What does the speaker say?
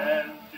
Amen.